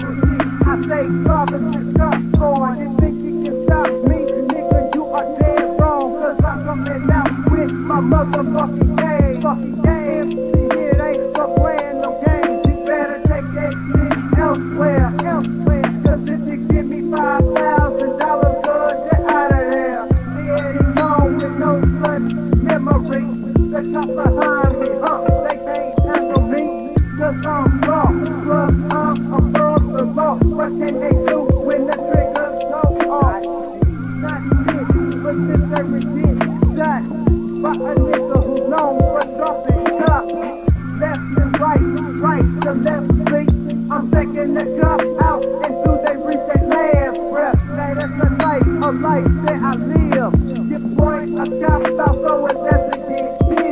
I say province is just gone. You think you can stop me? Nigga, you are dead wrong. I'm coming out with my motherfucking game. Fucking game. Ain't for playing no games. You better take that elsewhere. Elsewhere. If you give me $5,000 good, get out of there. Yeah, it's with no such memory. The cop behind me, huh? They can't handle me. Cause I'm raw. Cause the law. What can they do when the trigger goes off? Not shit, but this every shit shot by a nigga who's known for dropping stuff. Left and right, right to left feet. I'm taking the cup out until they reach their last breath. Now that's the life, a life that I live. Your point, I got, cop out, so it doesn't